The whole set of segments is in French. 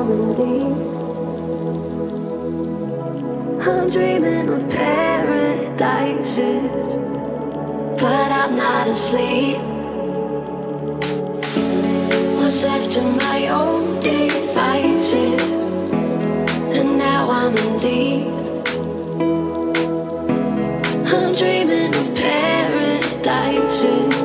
comedy. I'm dreaming of paradises, but I'm not asleep. Was left to my own devices, and now I'm in deep. I'm dreaming of paradises.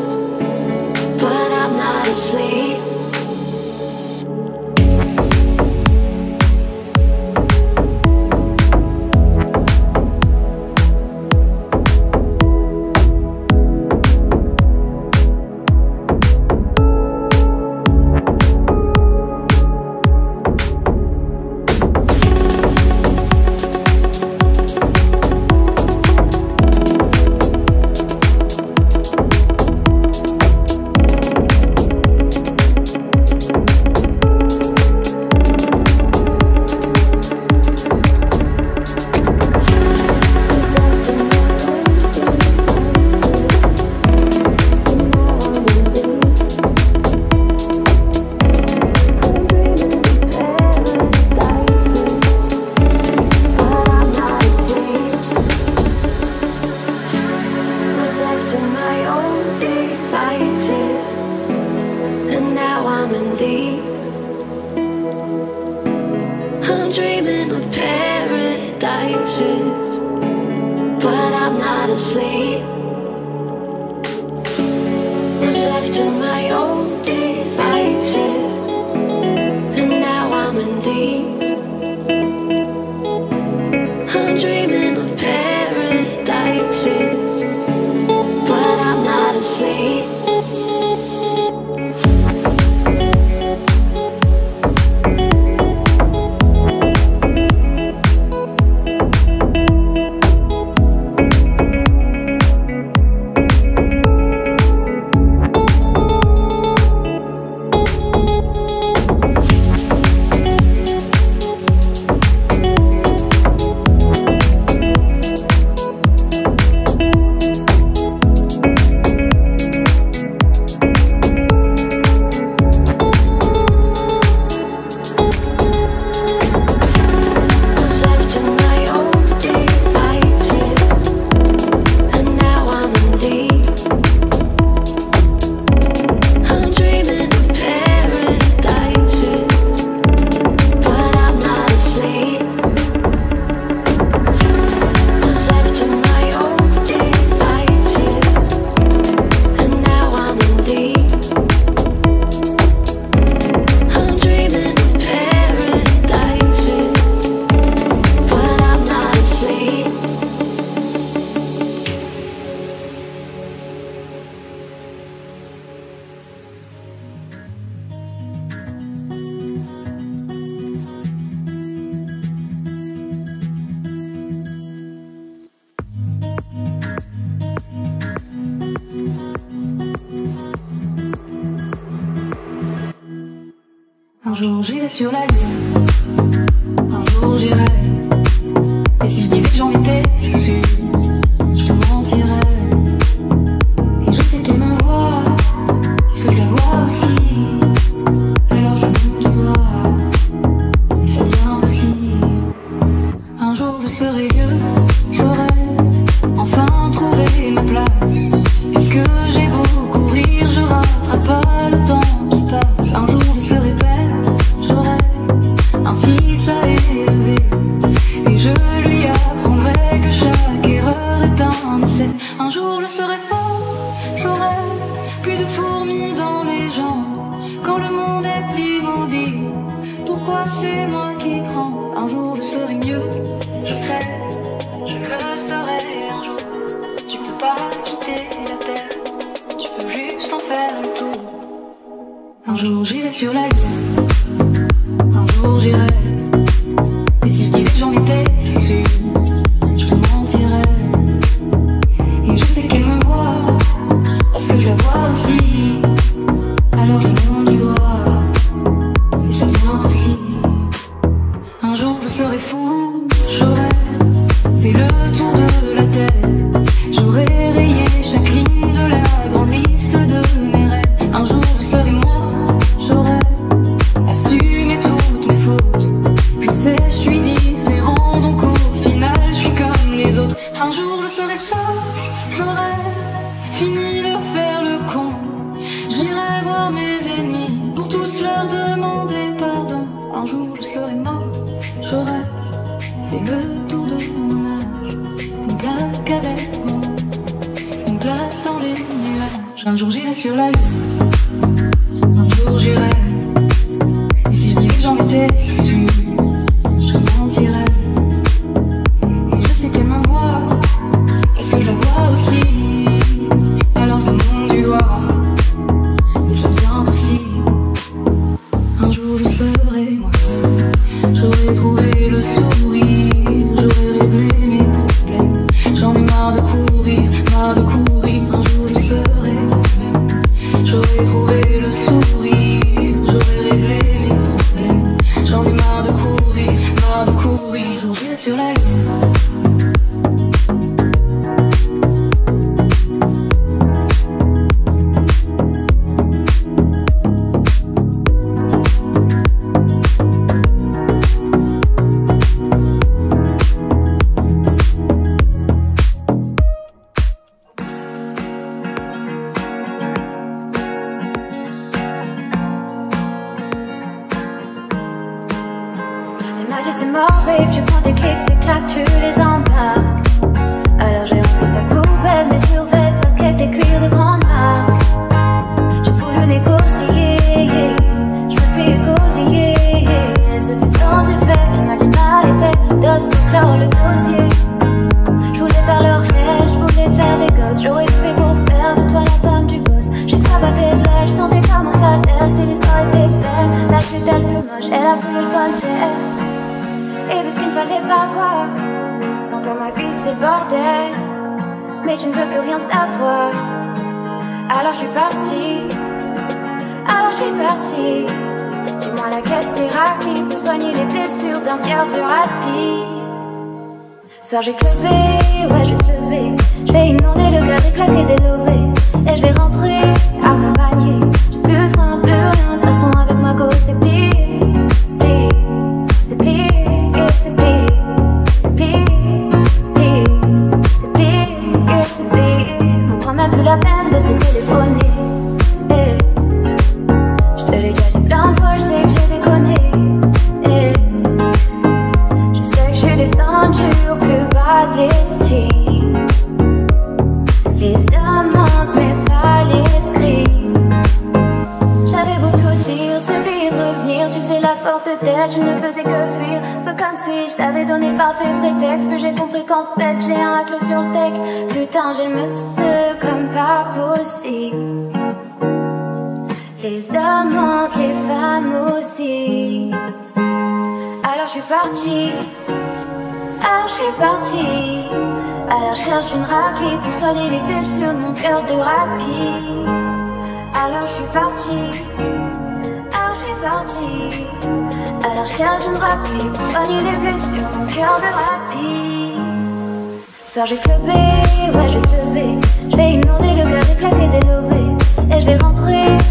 jour j'irai sur la lune, un jour j'irai. Et si je disais j'en étais sûr ma vie c'est le bordel. Mais je ne veux plus rien savoir. Alors je suis partie. Alors je suis partie. Dis-moi laquelle sera qui peut soigner les blessures d'un cœur de rapide. Soir j'ai lever, ouais j'ai lever. Je vais inonder le gars, des claquer des lovés. Et je vais rentrer. pour soigner les blessures mon cœur de rapide. Alors je suis partie, alors je suis partie. alors la cherche une rapide pour soigner les blessures mon cœur de rapide. Soir j'ai clubé, ouais j'ai clubé. Je vais inonder le cœur, j'ai claqué des lovés. Et je vais rentrer.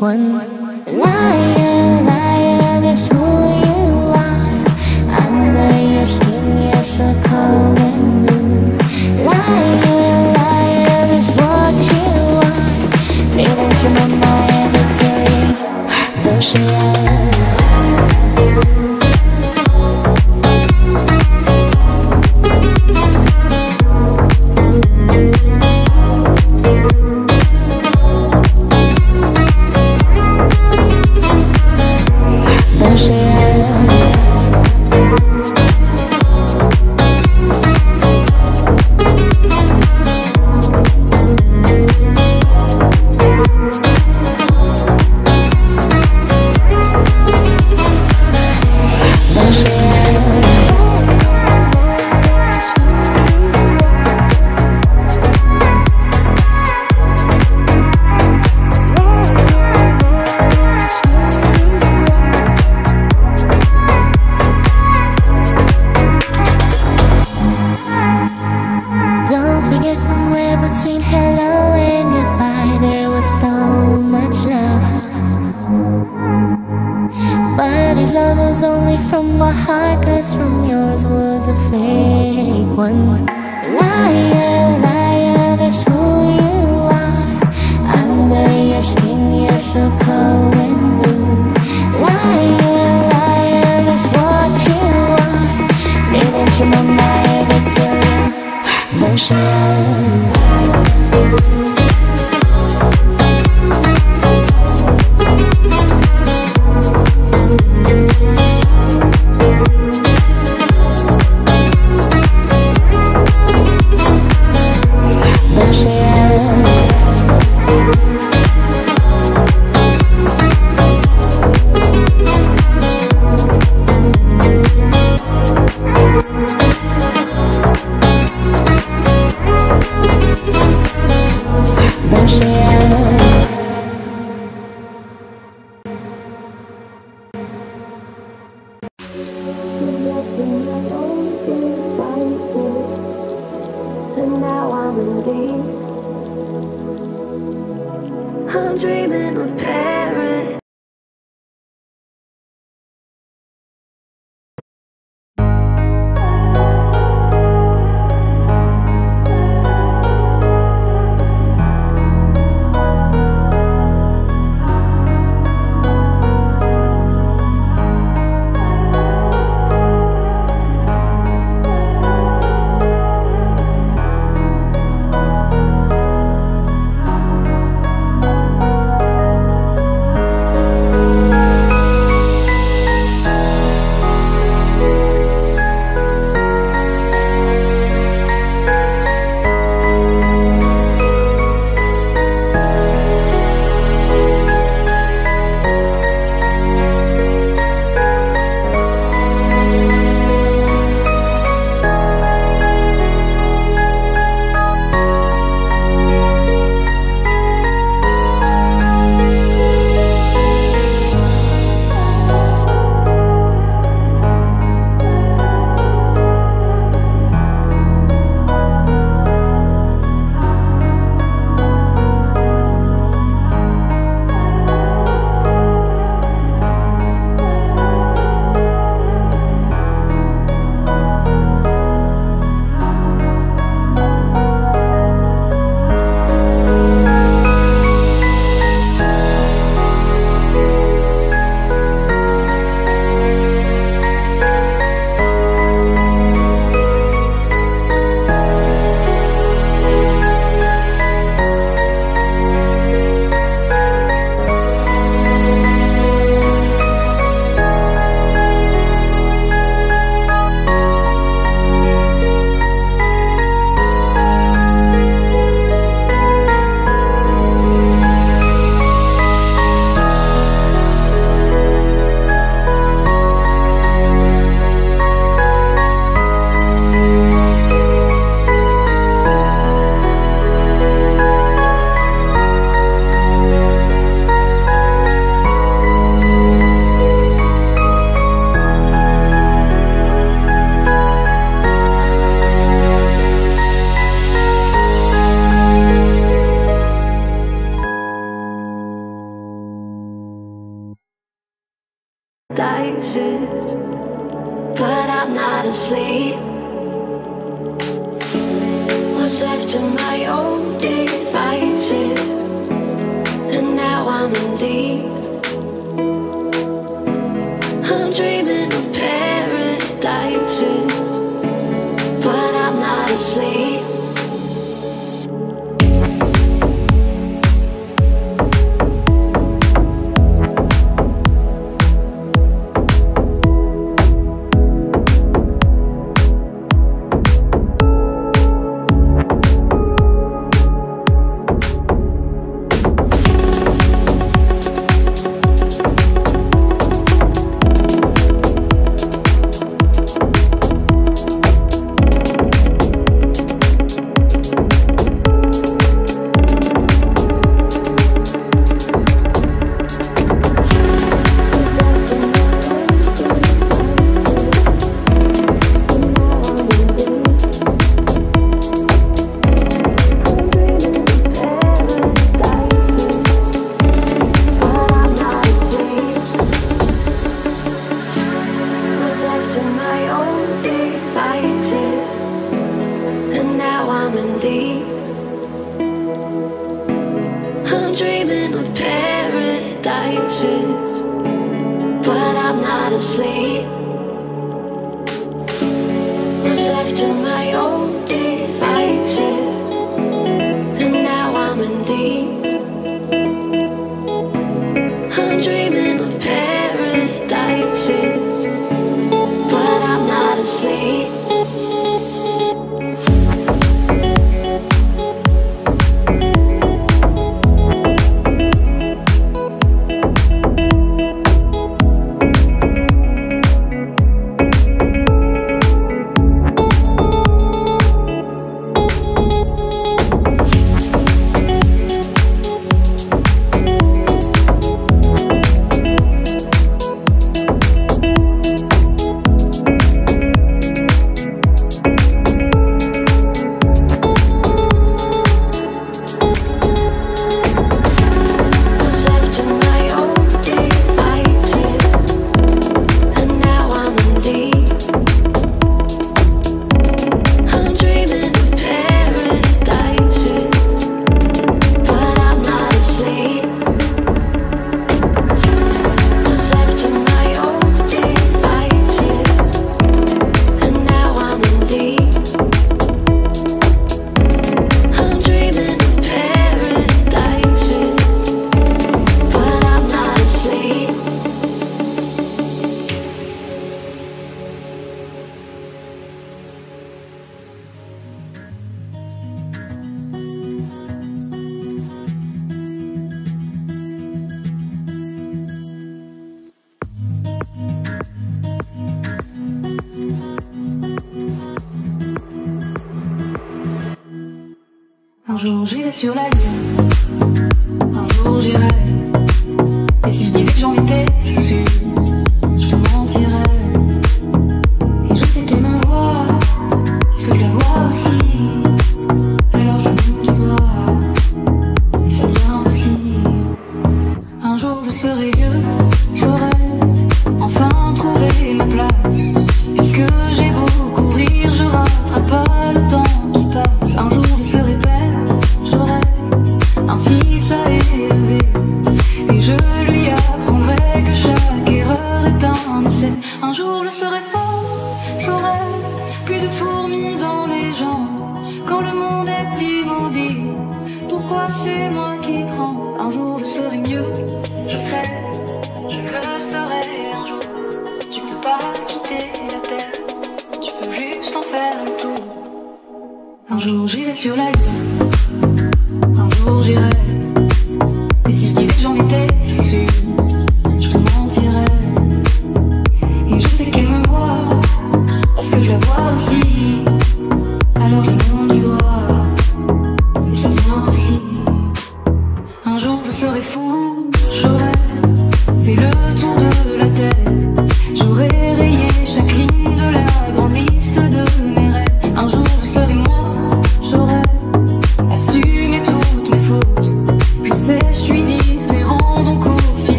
one Liar, liar, that's who